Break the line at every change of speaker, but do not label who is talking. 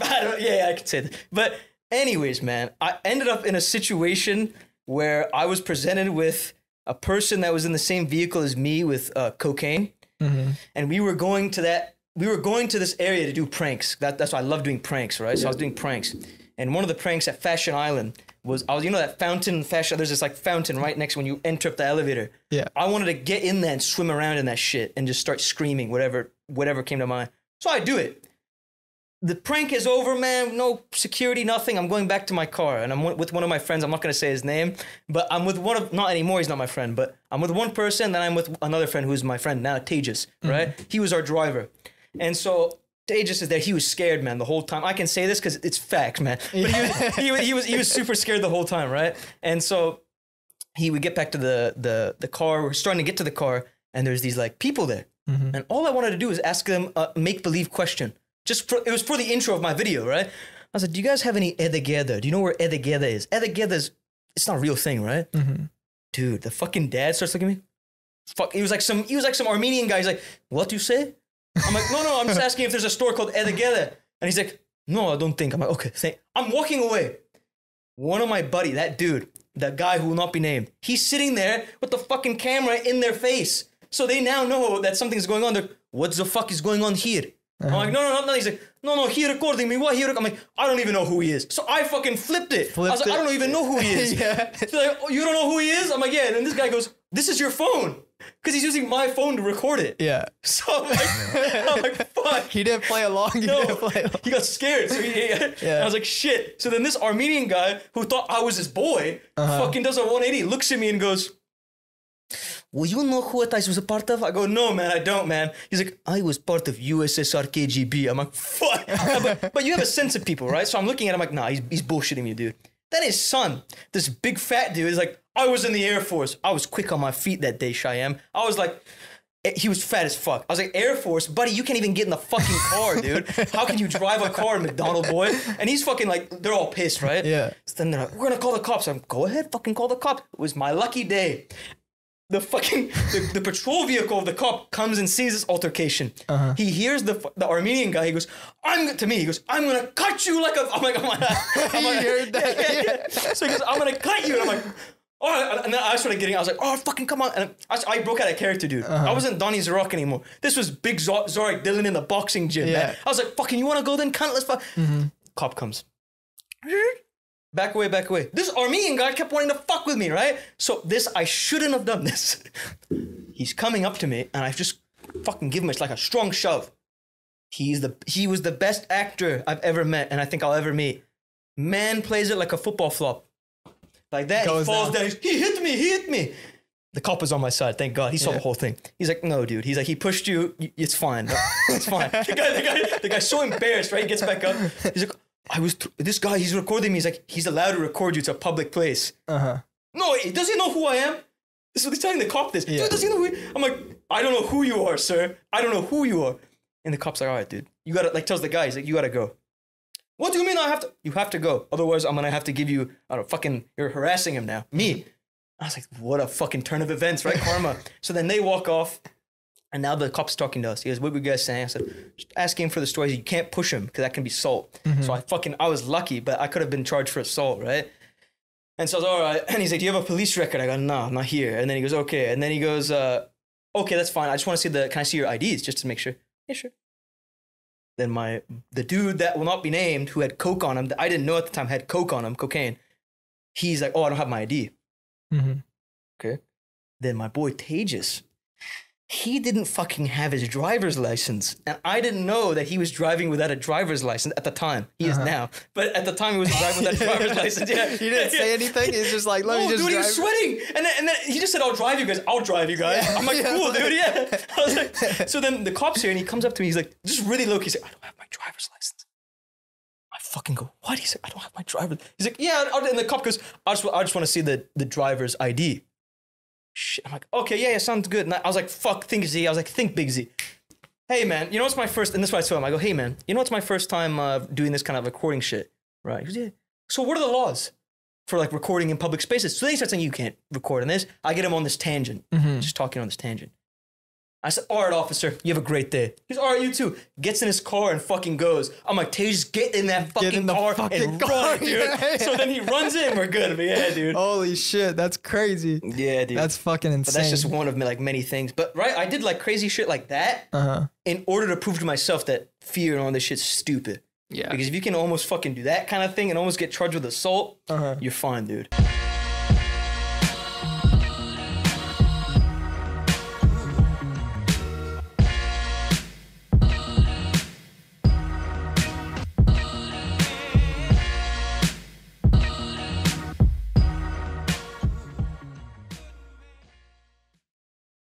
I don't, yeah, I could say that. But anyways, man, I ended up in a situation where I was presented with a person that was in the same vehicle as me with uh, cocaine, and we were going to that. We were going to this area to do pranks. That, that's why I love doing pranks, right? So I was doing pranks, and one of the pranks at Fashion Island was I was you know that fountain fashion. There's this like fountain right next when you enter up the elevator.
Yeah.
I wanted to get in there and swim around in that shit and just start screaming whatever whatever came to mind. So I do it the prank is over, man. No security, nothing. I'm going back to my car, and I'm with one of my friends. I'm not gonna say his name, but I'm with one of not anymore. He's not my friend, but I'm with one person. Then I'm with another friend who's my friend now, Tejas. Mm-hmm. Right? He was our driver, and so. Tejas is there. He was scared, man, the whole time. I can say this because it's facts, man. But he, was, he, was, he was he was super scared the whole time, right? And so he would get back to the the the car. We're starting to get to the car, and there's these like people there, mm-hmm. and all I wanted to do is ask them a make believe question. Just for, it was for the intro of my video, right? I said, like, "Do you guys have any edegeda? Do you know where edegeda is? Edegeda is it's not a real thing, right?" Mm-hmm. Dude, the fucking dad starts looking at me. Fuck, he was like some he was like some Armenian guy. He's like, "What do you say?" I'm like, "No, no, I'm just asking if there's a store called edegeda." And he's like, "No, I don't think." I'm like, "Okay, thank." I'm walking away one of my buddy, that dude, that guy who will not be named, he's sitting there with the fucking camera in their face. So they now know that something's going on. They're, what the fuck is going on here? I'm like, no, no, no, no. He's like, no, no, he recording me. What he? rec-" I'm like, I don't even know who he is. So I fucking flipped it. I was
Flipped
like, I don't even know who he is.
Yeah.
He's like, oh, you don't know who he is? I'm like, yeah. And then this guy goes, this is your phone. Because he's using my phone to record it.
Yeah.
So I'm like, I'm like fuck.
He didn't play along. He
No,
play along.
he got scared. So he,
Yeah.
I was like, shit. So then this Armenian guy who thought I was his boy
Uh-huh.
fucking does a 180, looks at me and goes, Well, you know who I was a part of? I go, No, man, I don't, man. He's like, I was part of USSR KGB. I'm like, Fuck. but, but you have a sense of people, right? So I'm looking at him like, Nah, he's, he's bullshitting me, dude. Then his son, this big fat dude, is like, I was in the Air Force. I was quick on my feet that day, Shyam. I was like, eh, he was fat as fuck. I was like, Air Force, buddy, you can't even get in the fucking car, dude. How can you drive a car, McDonald boy? And he's fucking like, they're all pissed, right?
Yeah.
So then they're like, we're gonna call the cops. I'm go ahead, fucking call the cops. It was my lucky day. The fucking the, the patrol vehicle of the cop comes and sees this altercation.
Uh-huh.
He hears the the Armenian guy. He goes, "I'm to me." He goes, "I'm gonna cut you like a." I'm like, "I'm like, I'm like
heard that?
Yeah, yeah, yeah. So he goes, "I'm gonna cut you," and I'm like. Oh, and then I started getting. I was like, "Oh, fucking come on!" And I, I broke out of character, dude.
Uh-huh.
I wasn't Donnie Zarok anymore. This was Big Zorik Dylan in the boxing gym.
Yeah. Mm-hmm.
Man. I was like, "Fucking, you want to go then? Cunt, let's fuck." Cop comes. Back away, back away. This Armenian guy kept wanting to fuck with me, right? So this, I shouldn't have done this. He's coming up to me, and I just fucking give him it's like a strong shove. He's the he was the best actor I've ever met, and I think I'll ever meet. Man plays it like a football flop, like that. He falls
down.
down. He hit me. He hit me. The cop was on my side. Thank God. He saw
Yeah.
the whole thing. He's like, no, dude. He's like, he pushed you. It's fine. It's fine. the guy, the guy, the guy's so embarrassed, right? He gets back up. He's like, I was. Th- this guy. He's recording me. He's like, he's allowed to record you. It's a public place.
Uh huh. Uh-huh.
No, does he know who I am? What he's telling the cop. This.
Yeah.
Dude, does he know who? I'm like, I don't know who you are, sir. I don't know who you are. And the cop's like, all right, dude, you gotta like tells the guy, he's like, you gotta go. What do you mean I have to? You have to go. Otherwise, I'm gonna have to give you. I don't know, fucking. You're harassing him now. Me. I was like, what a fucking turn of events, right? Karma. so then they walk off. And now the cop's talking to us. He goes, "What were you guys saying?" I said, "Just asking for the stories. You can't push him because that can be assault." So I fucking I was lucky, but I could have been charged for assault, right? And so I was all right. And he's like, "Do you have a police record?" I go, "No, I'm not here." And then he goes, "Okay." And then he goes, uh, "Okay, that's fine. I just want to see the. Can I see your IDs just to make sure?" Yeah, sure. Then my the dude that will not be named, who had coke on him, that I didn't know at the time had coke on him, cocaine. He's like, "Oh, I don't have my ID."
Mhm.
Okay. Then my boy Tejas, he didn't fucking have his driver's license. And I didn't know that he was driving without a driver's license at the time. He is uh-huh. now. But at the time, he was driving without a driver's license. Yeah.
He didn't say anything. He's just like, let
No,
me just
dude, he
drive.
was sweating. And then, and then he just said, I'll drive you guys. I'll drive you guys. I'm like,
Yeah.
cool, dude. Yeah. I was like, so then the cop's here and he comes up to me. He's like, just really low. He's like, I don't have my driver's license. I fucking go, what? He's like, I don't have my driver's. He's like, yeah. And the cop goes, I just, I just want to see the, the driver's ID. Shit. I'm like, okay, yeah, yeah, sounds good. And I was like, fuck, think Z. I was like, think Big Z. Hey, man, you know what's my first, and this is what I told him. I go, hey, man, you know what's my first time uh, doing this kind of recording shit? Right. He goes, yeah. So what are the laws? for like recording in public spaces. So they start saying you can't record in this. I get him on this tangent, just talking on this tangent. I said, all right, officer, you have a great day. He's all right, you too. Gets in his car and fucking goes. I'm like, Tej, get in that fucking
in the
car
fucking
and
car,
run, dude.
yeah.
So then he runs in. We're good. But yeah, dude.
Holy shit, that's crazy.
Yeah, dude.
That's fucking insane.
but that's just one of like many things. But right, I did like crazy shit like that
uh huh.
in order to prove to myself that fear and all this shit's stupid.
Yeah.
Because if you can almost fucking do that kind of thing and almost get charged with assault,
Uh huh.
you're fine, dude.